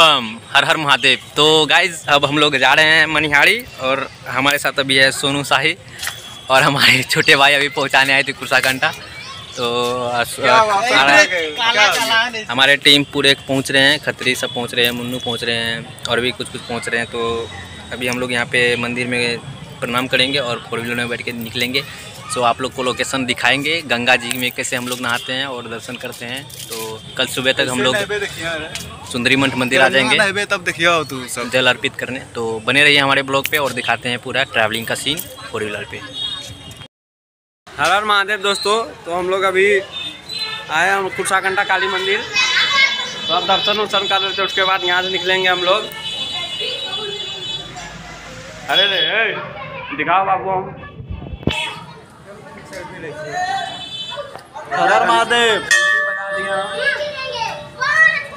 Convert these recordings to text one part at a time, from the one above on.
बम हर हर महादेव। तो गाइज़ अब हम लोग जा रहे हैं मनिहारी और हमारे साथ अभी है सोनू शाही और हमारे छोटे भाई अभी पहुँचाने आए थे कुर्सा कुर्साकंटा तो हमारे टीम पूरे पहुँच रहे हैं खतरी सब पहुँच रहे हैं मुन्नू पहुँच रहे हैं और भी कुछ कुछ पहुँच रहे हैं। तो अभी हम लोग यहाँ पे मंदिर में प्रणाम करेंगे और फोर व्हीलर में बैठ के निकलेंगे। सो आप लोग को लोकेशन दिखाएँगे। गंगा जी में कैसे हम लोग नहाते हैं और दर्शन करते हैं। तो कल सुबह तक हम लोग सुंदरी मठ मंदिर आ जाएँगे। तब देखियो तू सब। जल अर्पित करने। तो बने रहिए हमारे ब्लॉग पे और दिखाते हैं पूरा ट्रैवलिंग का सीन फोर व्हीलर पे। हर हर महादेव दोस्तों तो हम लोग अभी आए हम कुर्साकंडा काली मंदिर। तो अब दर्शन वर्शन कर रहे थे उसके बाद यहाँ से निकलेंगे हम लोग। अरे रे दिखाओ बाबू हम। हर हर महादेव।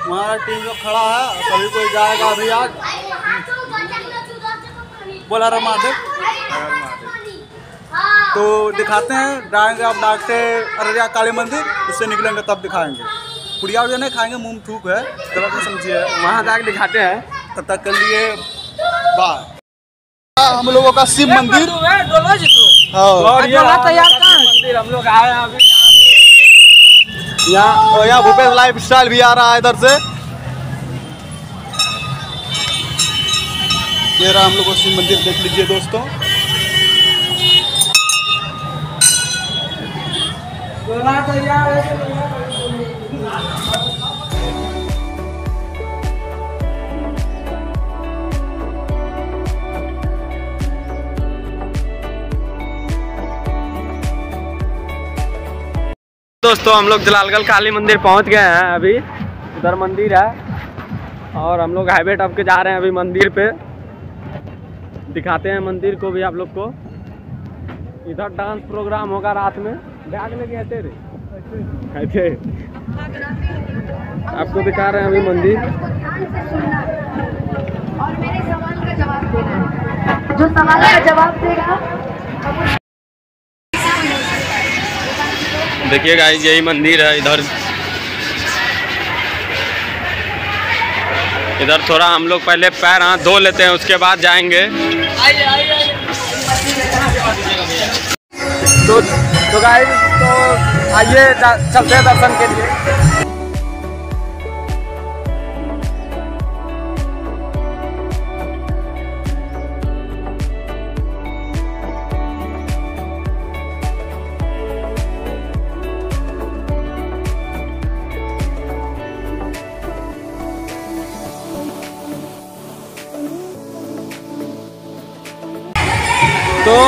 हमारा टीम लोग खड़ा है कभी कोई जाएगा अभी आज? बोल हर महादेव। तो दिखाते हैं जाएँगे आप डाक से अररिया काली मंदिर उससे निकलेंगे तब दिखाएँगे। पुड़िया उड़िया नहीं खाएँगे मुँह थूक है गलत समझिए वहाँ जाके दिखाते हैं। तब तक के लिए बाय हम लोगों का शिव मंदिर। हाँ। और ये रहा मंदिर हम लोग आए हैं अभी यहाँ। यहाँ भूपेश लाइफ स्टाइल भी आ रहा है इधर से। ये रहा हम लोग को शिव मंदिर देख लीजिए दोस्तों। दोस्तों, हम लोग जलालगढ़ काली मंदिर पहुँच गए हैं अभी। इधर मंदिर है और हम लोग हाईवे टप के जा रहे हैं अभी मंदिर पे। दिखाते हैं मंदिर को भी आप लोग को। इधर डांस प्रोग्राम होगा रात में। बैग लेके ऐसे रे। ऐसे आपको दिखा रहे हैं अभी मंदिर। और मेरे सवाल का जवाब देना जो सवाल का जवाब देगा देखिए गाइस यही मंदिर है, इधर। इधर थोड़ा हम लोग पहले पैर हाथ धो लेते हैं, उसके बाद जाएँगे। तो तो गाइस तो आइए चलते हैं दर्शन के लिए।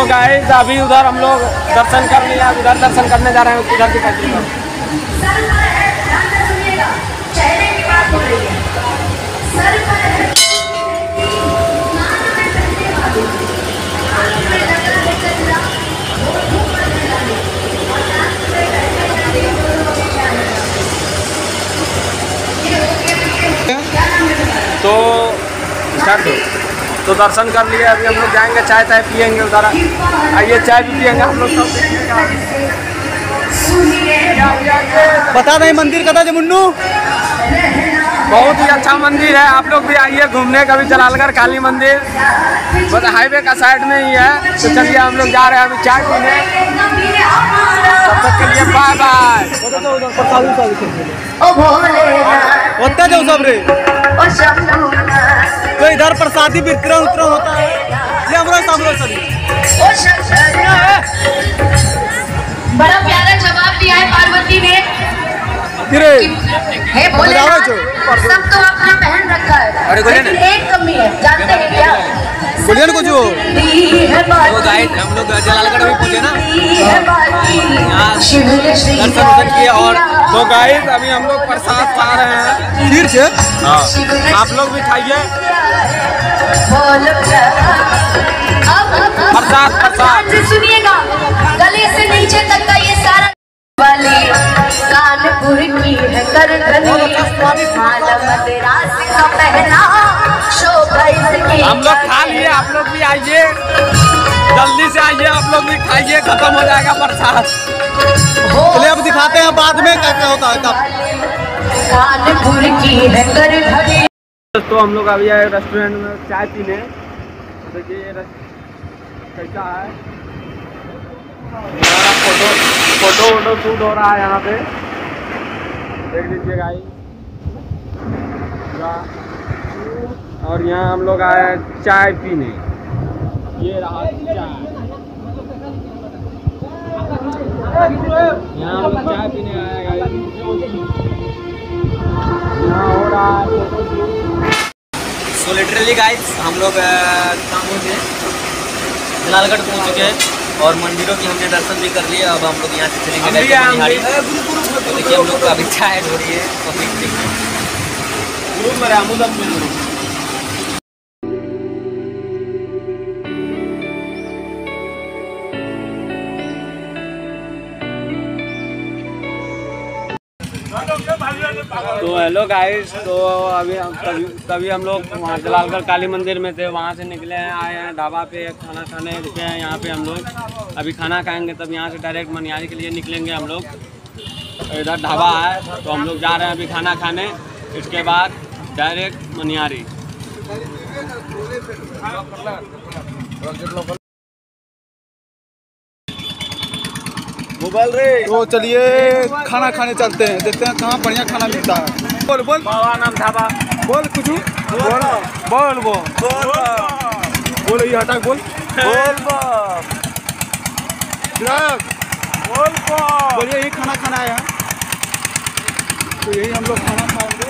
गाइस अभी उधर हम लोग दर्शन कर लिया उधर दर्शन करने जा रहे हैं, उधर पर। तो स्टार्ट तो दर्शन कर लिए अभी हम लोग जाएँगे चाय चाय पियेंगे उधर। आइए चाय भी पियेंगे हम लोग सब। देखिएगा। बता दें मंदिर कदा जे मुन्नू? बहुत ही अच्छा मंदिर है। आप लोग भी आइए घूमने कभी जलालगढ़ काली मंदिर। बस हाईवे का साइड में ही है। तो चलिए हम लोग जा रहे हैं अभी चाय पीने। तब तक के लिए बाय बाय। ओ जाओ सब रे। तो इधर प्रसादी विक्रम विक्रम होता है। ये हमारा सामने सभी बड़ा प्यारा जवाब दिया है पार्वती ने। गिरे हे बोले जो। सब तो आपने पहन रखा है। अरे लेकिन एक कमी है जानते हैं क्या? बोलिए ना कुछ तो हम लोग जलालगढ़ भी पहुँचे ना। यहाँ दर्शन वर्शन किए और तो गाइस अभी हम लोग प्रसाद खा रहे हैं। फिर से? आप लोग भी खाइए। प्रसाद प्रसाद। सुनिएगा गले से नीचे तक का ये सारा वाली। कानपुर की है करगनी माला मदरास का पहना। शोभा इसकी हम लोग खा लिए आप लोग भी आइए। जल्दी से आइए आप लोग भी खाइए खत्म हो जाएगा प्रसाद। चलिए अब दिखाते हैं बाद में क्या क्या होता है तब। कानपुर की है करगनी दोस्तों हम लोग अभी आए रेस्टोरेंट में चाय पीने। तो देखिए ये कैसा है। फ़ोटो फ़ोटो वोटो शूट हो रहा है यहाँ पे। देख लीजिए गाई और यहाँ हम लोग आए चाय पीने। ये रहा चाय। यहाँ हम लोग चाय पीने आए हैं। हो रहा है सो लिटरली गाइस हम लोग कहाँ पहुँचे जलालगढ़ पहुँच चुके हैं और मंदिरों की हमने दर्शन भी कर लिए अब हम लोग यहाँ से चलेंगे। भी। तो देखिए हम लोग का अभी चाय हो रही है तो हेलो गाइस तो अभी तभी तभी हम लोग वहाँ जलालगढ़ काली मंदिर में थे, वहाँ से निकले हैं, आए हैं, ढाबा पे खाना खाने, रुके हैं यहाँ पे हम लोग। अभी खाना खाएँगे तब यहाँ से डायरेक्ट मनिहारी के लिए निकलेंगे हम लोग। इधर ढाबा है तो हम लोग जा रहे हैं अभी खाना खाने। इसके बाद डायरेक्ट मनिहारी मोबाइल रे तो चलिए खाना खाने चलते हैं। देखते हैं कहाँ बढ़िया खाना मिलता है। बोल बोल। नाम ढाबा बोल कुछ। बोल बोल बोल। बोल ये हटा बोल। बोल बोल बोलिए यही खाना खाना है तो यही हम लोग खाना खाएँगे।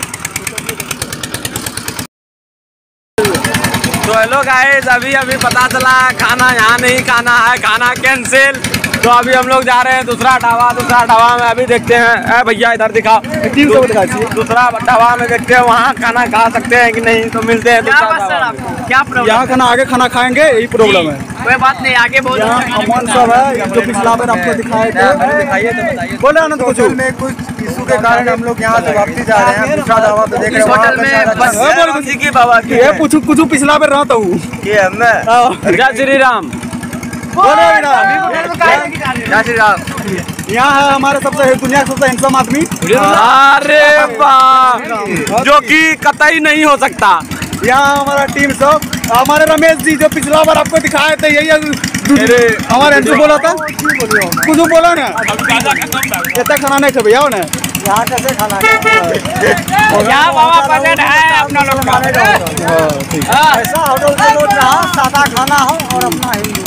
तो हेलो गाइस अभी अभी पता चला खाना यहाँ नहीं खाना है खाना कैंसिल तो अभी हम लोग जा रहे हैं दूसरा ढाबा दूसरा ढाबा में अभी देखते हैं। ए भैया इधर दिखाओ। तीन सौ दिखा दूसरा ढाबा में देखते हैं वहाँ खाना खा सकते हैं कि नहीं तो मिलते हैं दूसरा ढाबा में। क्या प्रॉब्लम यहाँ खाना आगे खाना खाएँगे यही प्रॉब्लम है। कोई बात नहीं आगे बहुत अमन सब है जो पिछला बार आपको दिखाए थे। दिखाइए तो बोले आनंद कुछ। में कुछ इशू के कारण हम लोग यहाँ से वापसी जा रहे हैं दूसरा ढाबा पे देख रहे हैं हाँ, बाबा की ये कुछ कुछ पिछला बार रहता हूँ। जय श्री राम। जय श्री राम। यहाँ है हमारे सबसे दुनिया का सबसे हैंडसम आदमी। अरे जो कि कतई नहीं हो सकता। यहाँ हमारा टीम सब हमारे रमेश जी जो पिछला बार आपको दिखाए थे यही हमारे हैंडसम बोला था। कुछ बोला ना? इतना खाना नहीं थे भैया ने यहाँ कैसे खाना यहाँ बाबा बजट है अपना लोग का। ऐसा होटल सादा खाना हो और अपना हिंदू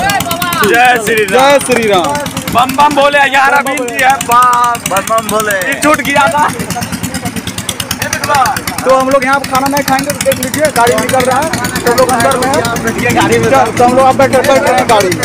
जय श्री राम जय श्री राम बम बम बोले यार अभी जी है बाप बम बोले। ये छूट गया था। तो हम लोग यहाँ खाना नहीं खाएँगे तो देख लीजिए गाड़ी निकल रहा है। तो लोग अंदर में हैं। गाड़ी में तो हम लोग अब बैठ बैठ रहे हैं गाड़ी में।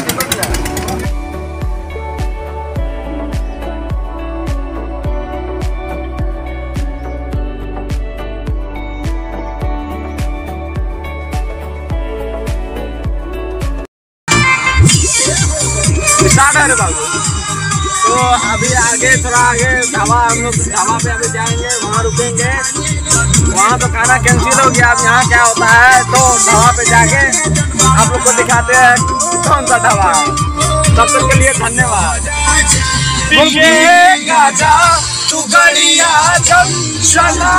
रे बाबू तो अभी आगे, थोड़ा आगे, ढाबा, हम लोग ढाबा पे अभी जाएँगे, वहाँ रुकेंगे। वहाँ तो खाना कैंसिल हो गया, अब यहाँ क्या होता है तो ढाबा पे जाके आप लोग को दिखाते हैं कौन सा ढाबा है। तब तक के लिए धन्यवाद। गाजा तू गड़िया जब चला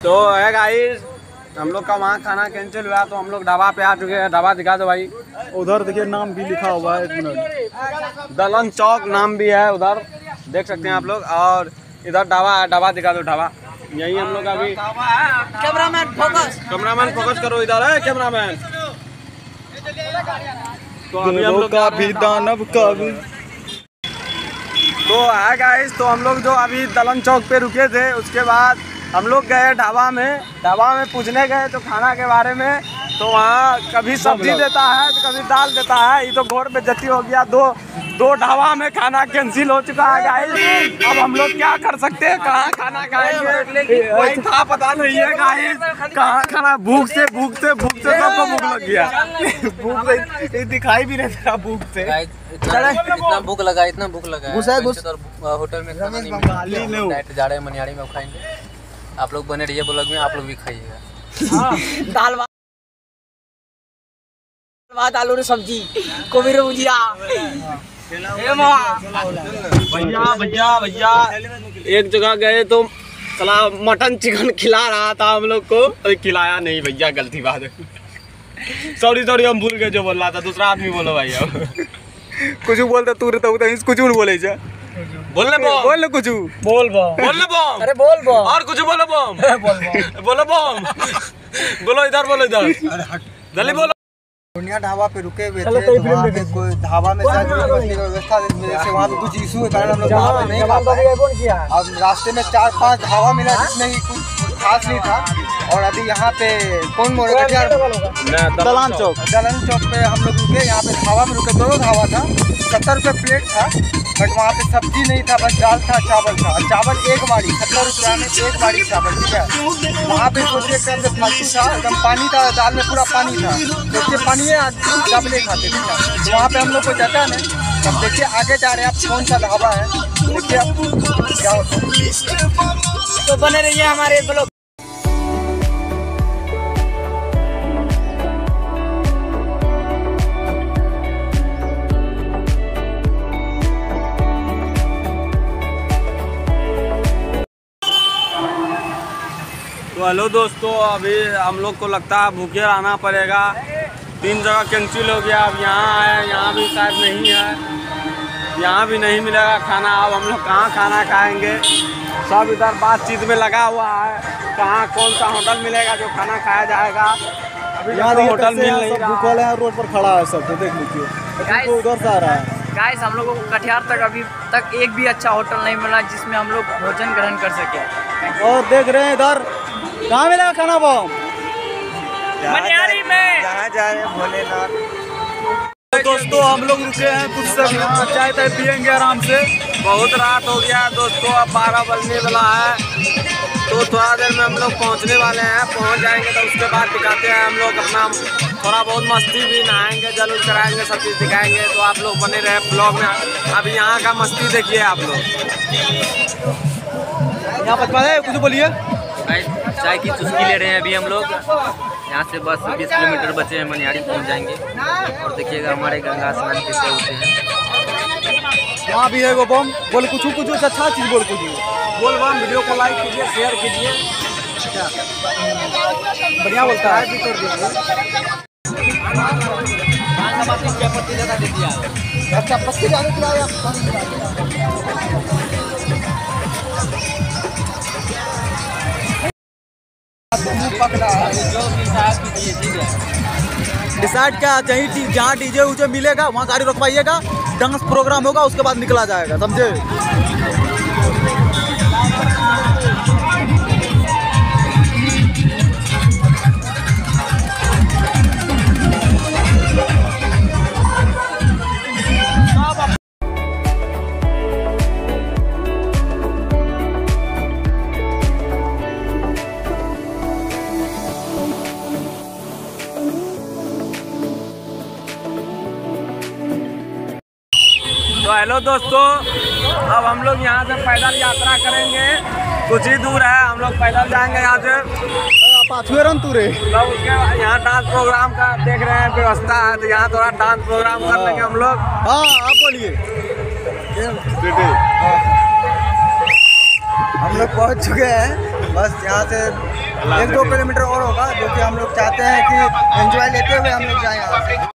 तो है गाइस हम लोग का वहाँ खाना कैंसिल हुआ तो हम लोग ढाबा पे आ चुके हैं। ढाबा दिखा दो भाई। उधर देखिए नाम भी लिखा हुआ है एक मिनट दलन चौक नाम भी है उधर। देख सकते हैं आप लोग। और इधर ढाबा है ढाबा दिखा दो ढाबा। यही हम लोग अभी कैमरामैन फोकस कैमरामैन फोकस करो इधर है कैमरामैन। तो अभी हम लोग का भी दानव का भी तो है गाइस तो हम लोग जो अभी दलन चौक पे रुके थे उसके बाद हम लोग गए ढाबा में ढाबा में पूछने गए तो खाना के बारे में तो वहाँ कभी सब्ज़ी देता है तो कभी दाल देता है ये तो घोर में जती हो गया। दो दो ढाबा में खाना कैंसिल हो चुका है गाइस अब हम लोग क्या कर सकते हैं? कहाँ खाना खाएँगे? वही था पता नहीं है गाइस कहाँ खाना? भूख से भूख से भूख से सबको भूख लग गया। भूख से- ये दिखाई भी नहीं दे रहा भूख से इतना भूख लगा इतना भूख लगा होटल में खाना नहीं मिला। डायरेक्ट जा रहे हैं में खाएँगे आप लोग बने रहिए ब्लॉग में आप लोग भी खाइएगा। दाल भात आलू सब्ज़ी गोभी रे भुजिया भैया भैया भैया। एक जगह गए तो सला मटन चिकन खिला रहा था हम लोग को। अरे खिलाया नहीं भैया गलती बात है। सॉरी सॉरी हम भूल गए जो बोल रहा था। दूसरा आदमी बोलो भाई अब। कुछ बोलता तू तो कुछ बोले छे बोल ले बम। बोल ले कुछ। बोल बम। बोल ले बम। अरे बोल बो और कुछ बोलो बम। बोलो बम। बोलो इधर बोलो इधर। अरे हट। जल्दी बोलो। पूर्णिया ढाबा पे रुके हुए थे वहाँ पे कोई ढाबा में शायद व्यवस्था की व्यवस्था की वजह से वहाँ पे कुछ इशू के कारण हम लोग वहाँ पे नहीं खा पाए। अब रास्ते में चार पाँच ढाबा मिला जिसमें कि कुछ खास नहीं था। और अभी यहाँ पे कौन मोड़ है दलान चौक। दलान चौक पे हम लोग रुके यहाँ पे ढाबा में रुके दोनों ढाबा था। सत्तर रुपये प्लेट था। बट वहाँ पे सब्ज़ी नहीं था, बस दाल था, चावल था। चावल एक बाड़ी सत्तर रुपया में एक बाड़ी चावल, ठीक है? वहाँ पे सोचिए से फालतू था एकदम पानी था, दाल में पूरा पानी था। सोचिए पानी है चावल खाते, ठीक है? तो वहाँ पे हम लोग को जाता नहीं अब देखिए, आगे जा रहे हैं आप कौन सा ढाबा है? देखिए आप क्या होता है। तो बने रहिए हमारे ब्लॉग। हेलो दोस्तों अभी हम लोग को लगता है भूखे रहना पड़ेगा। तीन जगह कैंसिल हो गया अब यहाँ आए यहाँ भी शायद नहीं है। यहाँ भी नहीं मिलेगा खाना अब हम लोग कहाँ खाना खाएँगे? सब इधर बातचीत में लगा हुआ है कहाँ कौन सा होटल मिलेगा जो खाना खाया जाएगा। अभी यहाँ तो होटल मिल नहीं रहा। वाले हैं रोड पर खड़ा है सब तो देख लीजिए। तो उधर से आ रहा है। गाइस हम लोगों को कटिहार तक अभी तक एक भी अच्छा होटल नहीं मिला जिसमें हम लोग भोजन ग्रहण कर सके। और देख रहे हैं इधर कहाँ मिलेगा खाना बम मनिहारी में। जहाँ जा रहे भोलेनाथ। तो दोस्तों हम लोग रुके हैं कुछ सब यहाँ चाय ताय पियेंगे आराम से। बहुत रात हो गया है दोस्तों अब बारह बजने वाला है। तो थोड़ा देर में हम लोग पहुँचने वाले हैं। पहुँच जाएँगे तो उसके बाद दिखाते हैं हम लोग अपना। थोड़ा बहुत मस्ती भी नहाएँगे जल उल कराएँगे सब चीज़ दिखाएँगे। तो आप लोग बने रहे ब्लॉग में। अब यहाँ का मस्ती देखिए आप लोग। यहाँ है कुछ बोलिए। चाय की चुस्की ले रहे हैं अभी हम लोग। यहाँ से बस 20 किलोमीटर बचे हैं, मनिहारी पहुँच जाएँगे। और देखिएगा, हमारे गंगा स्नान कैसे होते हैं। वहाँ भी है वो बम? बोल कुछ कुछ अच्छा चीज़ बोल कुछ। बोल बम, वीडियो को लाइक कीजिए शेयर कीजिए। बढ़िया बोलता है। अच्छा पत्ती डाले खिलाया डिसाइड क्या कहीं जहाँ डीजे उजे मिलेगा, वहाँ गाड़ी रखवाइएगा डांस प्रोग्राम होगा, उसके बाद निकला जाएगा, समझे? हेलो दोस्तों, अब हम लोग यहाँ से पैदल यात्रा करेंगे। कुछ ही दूर है, हम लोग पैदल जाएँगे यहाँ से। पाछुए रन तू रे उसके बाद यहाँ डांस प्रोग्राम का देख रहे हैं, व्यवस्था है तो यहाँ थोड़ा डांस प्रोग्राम कर लेंगे हम लोग। हाँ आप बोलिए हम लोग पहुँच चुके हैं, बस यहाँ से एक दो किलोमीटर और होगा, जो कि हम लोग चाहते हैं कि एंजॉय लेते हुए हम लोग जाएँ यहाँ से।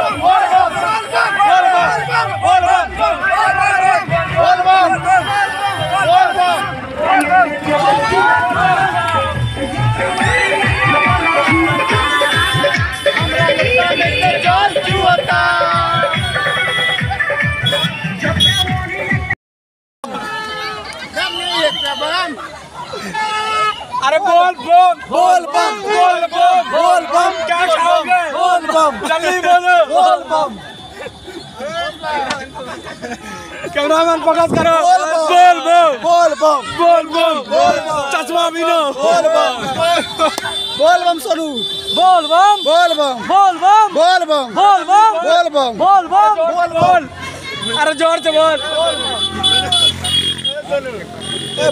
कैमरामैन फोकस करो बोल बम बोल बम बोल बम बोल बम चश्मा बिनो बोल बम बोल बम सोनू बोल बम बोल बम बोल बम बोल बम बोल बम बोल बम बोल बम बोल बोल अरे ज़ोर से बोल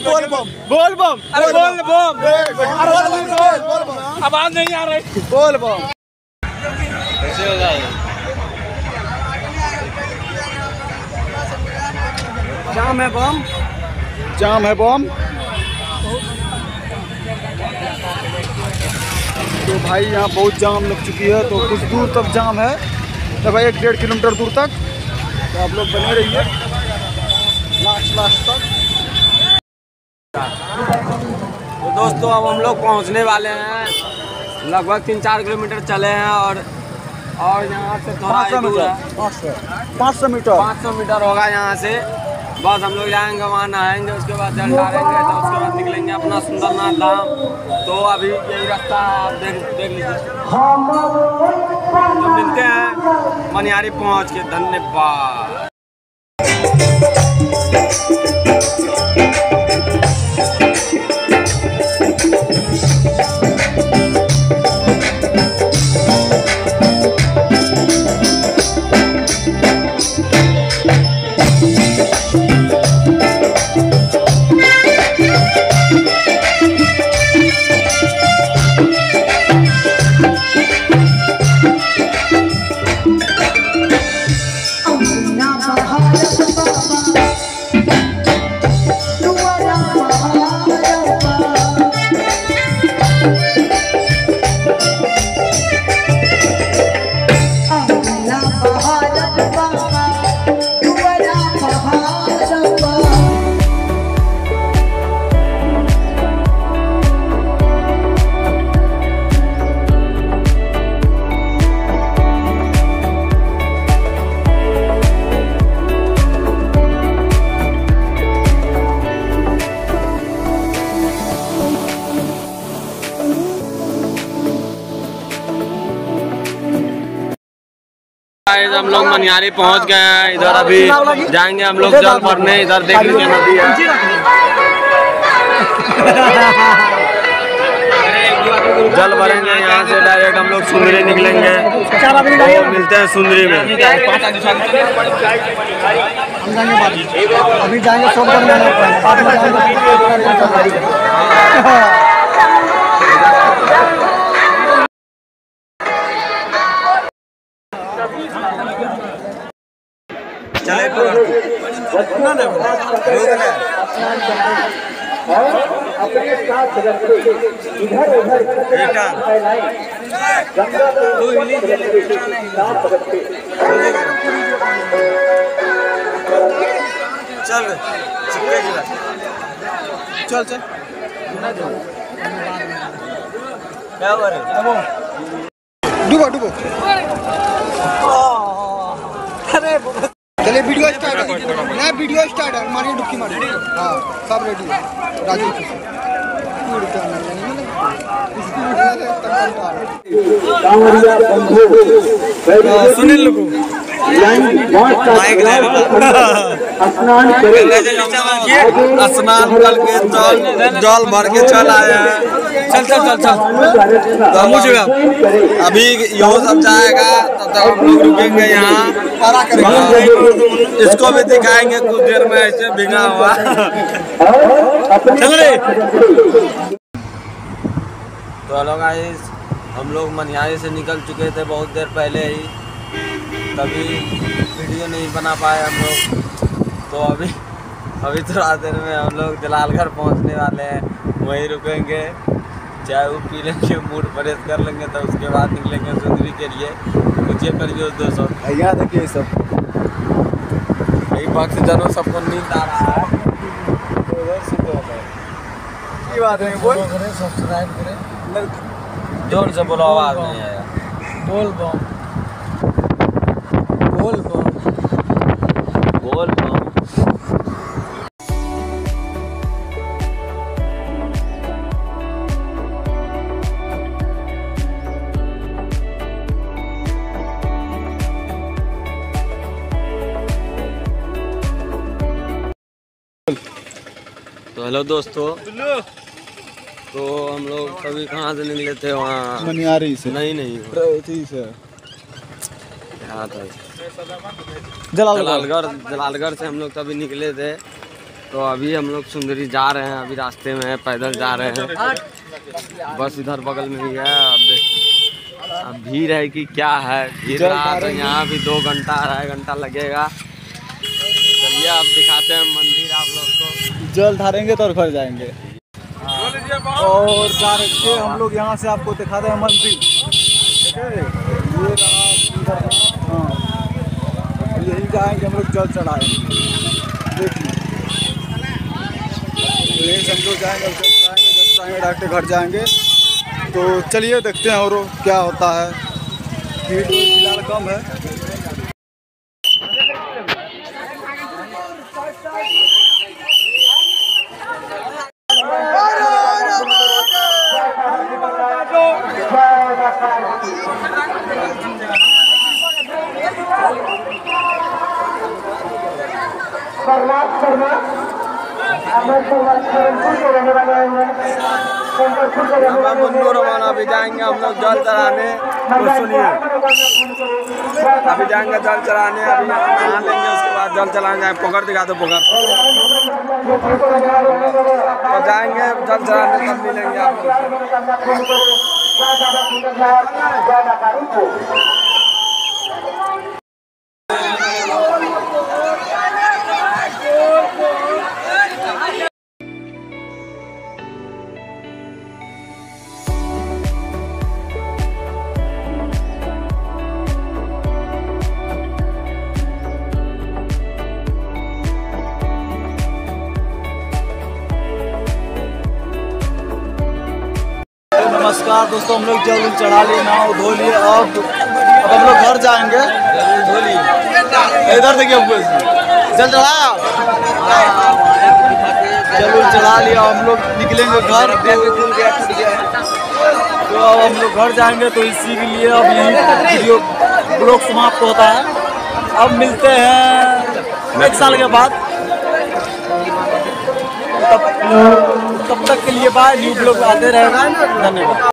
बोल बम बोल बम अरे बोल बम अरे बोल बम आवाज़ नहीं आ रही बोल बम जाम है बम? जाम है बम? तो भाई यहाँ बहुत जाम लग चुकी है तो कुछ दूर तक जाम है। तो भाई एक डेढ़ किलोमीटर दूर तक। तो आप लोग बने रहिए। लास्ट लास्ट तक। तो दोस्तों अब हम लोग पहुँचने वाले हैं। लगभग तीन चार किलोमीटर चले हैं और और यहाँ से थोड़ा पाँच सौ मीटर। पाँच सौ मीटर। पाँच सौ मीटर होगा यहाँ से। बस हम लोग जाएँगे वहाँ नहाएँगे उसके बाद जल डालेंगे तो उसके बाद निकलेंगे अपना सुंदरनाथ धाम। तो अभी यही रास्ता आप देख देख लीजिए। तो मिलते हैं मनिहारी पहुँच के धन्यवाद। गाइस, हम लोग मनिहारी पहुँच गए हैं, इधर अभी जाएँगे हम लोग जल भरने, इधर देख लीजिए नदी है। जल भरेंगे, यहाँ से डायरेक्ट हम लोग सुंदरी निकलेंगे। तो मिलते हैं सुंदरी में। अभी जाएँगे। जाएँगे चल चल चल। क्या हो रहा है डूबो डूबो। चलिए वीडियो स्टार्ट है। नहीं वीडियो स्टार्ट है। मारिए डुबकी मारिए हाँ सब रेडी है। राजू है? सुनील लोगो। स्नान करके जल जल भर के चल आए हैं। चल चल चल चल। तो हम जगह अभी यो सब जाएगा तब तक हम लोग रुकेंगे यहाँ। इसको भी दिखाएँगे कुछ देर में, ऐसे भीगा हुआ। चल रे तो हेलो गाइस हम लोग मनिहारी से निकल चुके थे बहुत देर पहले ही। तभी वीडियो नहीं बना पाए हम लोग। तो अभी अभी थोड़ा देर में हम लोग जलालगढ़ पहुँचने वाले हैं। वहीं रुकेंगे। चाय वो पी लेंगे मूड फ्रेश कर लेंगे तो उसके बाद निकलेंगे सुंदरी के लिए। पूछिए करिए दो सौ। भैया देखिए सब। यही पक्ष जानो सबको नींद आ रहा है। तो तो है। की बात है बोल। सब्सक्राइब करें। ज़ोर से बोलो आवाज़ नहीं आया। बोल बम हेलो दोस्तों। तो हम लोग कभी कहाँ से निकले थे? वहाँ मनियारी से। नहीं नहीं। से। यहाँ था जलाल जलालगढ़ जलालगढ़ से हम लोग तभी निकले थे। तो अभी हम लोग सुंदरी जा रहे हैं अभी रास्ते में हैं, पैदल जा रहे हैं। बस इधर बगल में ही है अब अब भीड़ है कि क्या है? भीड़ रहा तो यहाँ भी दो घंटा अढ़ाई घंटा लगेगा। चलिए अब दिखाते हैं जल धारेंगे तो और घर जाएँगे। और जा के हम लोग यहाँ से आपको दिखा दें मंदिर। ठीक ये हाँ। यही जाएँगे हम लोग जल चढ़ाएँगे। देखिए। यहीं से हम लोग जाएँगे डायरेक्ट घर जाएँगे। तो चलिए देखते हैं और क्या होता है। भीड़ फ़िलहाल कम है। मुन्नू रवाना अभी जाएँगे हम लोग जल चढ़ाने तो सुनिए अभी जाएँगे जल चढ़ाने अभी नहा लेंगे उसके बाद जल चढ़ाने जाएँगे पकड़ दिखा दो पकड़ तो जाएँगे जल चढ़ाने तब मिलेंगे आप लोग दोस्तों, हम लोग जल चढ़ा लिए नाव धो लिए अब अब हम लोग घर जाएँगे। धो लिए इधर देखिए हमको जल चढ़ाया जल चढ़ा लिया हम लोग निकलेंगे घर। तो अब हम लोग घर जाएँगे तो इसी के लिए अब यही वीडियो ब्लॉग समाप्त होता है। अब मिलते हैं एक साल के बाद। तब तब तक के लिए बाय न्यू ब्लॉग आते रहेगा। धन्यवाद।